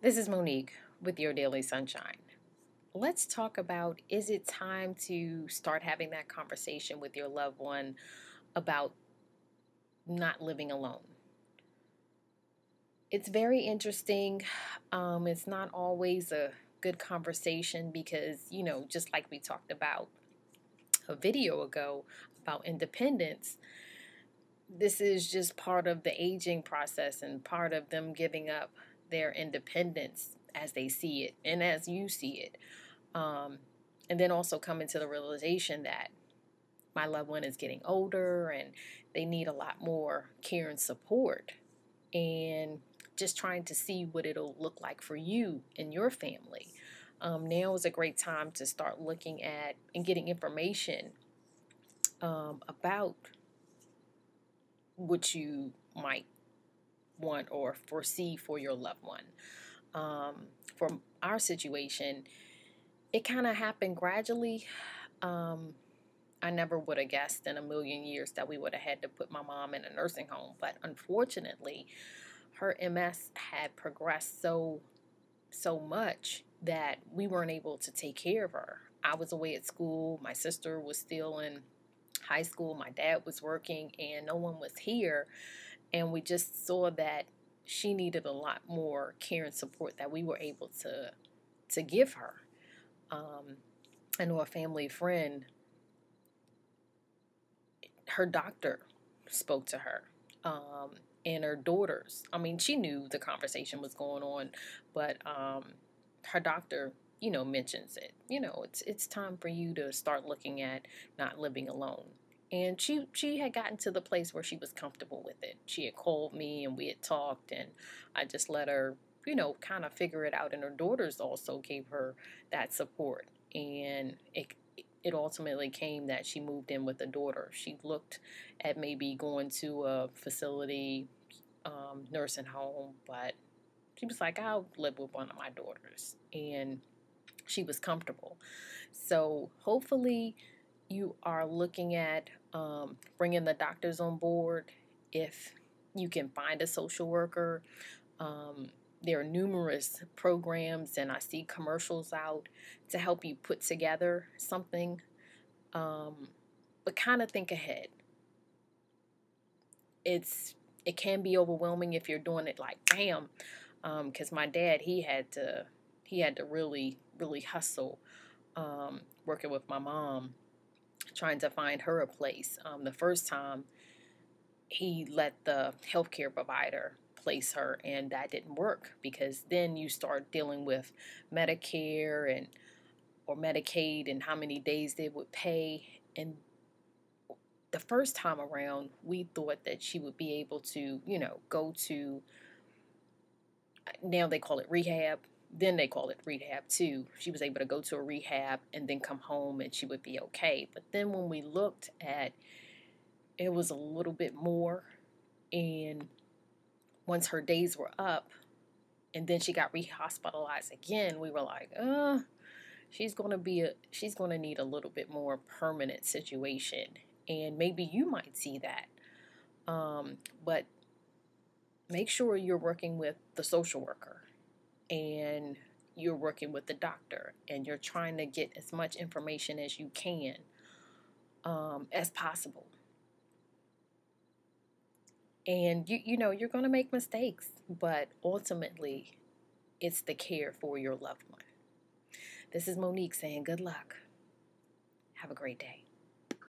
This is Monique with Your Daily Sunshine. Let's talk about is it time to start having that conversation with your loved one about not living alone? It's very interesting. Um, it's not always a good conversation because, you know, just like we talked about a video ago about independence, this is just part of the aging process and part of them giving up their independence as they see it and as you see it. Um, and then also coming to the realization that my loved one is getting older and they need a lot more care and support. And just trying to see what it'll look like for you and your family. Um, now is a great time to start looking at and getting information um, about what you might want or foresee for your loved one. Um, for our situation, it kind of happened gradually. Um, I never would have guessed in a million years that we would have had to put my mom in a nursing home, but unfortunately, her MS had progressed so so much that we weren't able to take care of her. I was away at school, my sister was still in high school, my dad was working, and no one was here and we just saw that she needed a lot more care and support that we were able to to give her. Um, I know a family friend, her doctor spoke to her, um, and her daughters. I mean, she knew the conversation was going on, but um, her doctor, you know, mentions it. You know, it's it's time for you to start looking at not living alone and she she had gotten to the place where she was comfortable with it. She had called me and we had talked, and I just let her, you know, kind of figure it out. And her daughters also gave her that support, and it it ultimately came that she moved in with a daughter. She looked at maybe going to a facility, um, nursing home, but she was like, I'll live with one of my daughters, and she was comfortable. So hopefully you are looking at um, bringing the doctors on board if you can find a social worker. Um, there are numerous programs, and I see commercials out to help you put together something. Um, but kind of think ahead. It's it can be overwhelming if you're doing it like bam, because um, my dad he had to he had to really really hustle um, working with my mom trying to find her a place. Um, the first time, he let the healthcare provider place her, and that didn't work because then you start dealing with Medicare and or Medicaid and how many days they would pay. And the first time around, we thought that she would be able to, you know, go to now they call it rehab then they call it rehab too. She was able to go to a rehab and then come home and she would be okay. But then when we looked at it was a little bit more and once her days were up and then she got rehospitalized again, we were like, uh, she's gonna be a she's gonna need a little bit more permanent situation. And maybe you might see that. Um, but make sure you're working with the social worker and you're working with the doctor and you're trying to get as much information as you can um, as possible. And you you know you're going to make mistakes, but ultimately it's the care for your loved one. This is Monique saying good luck. Have a great day.